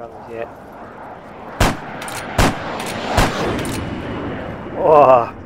Yeah. Oh.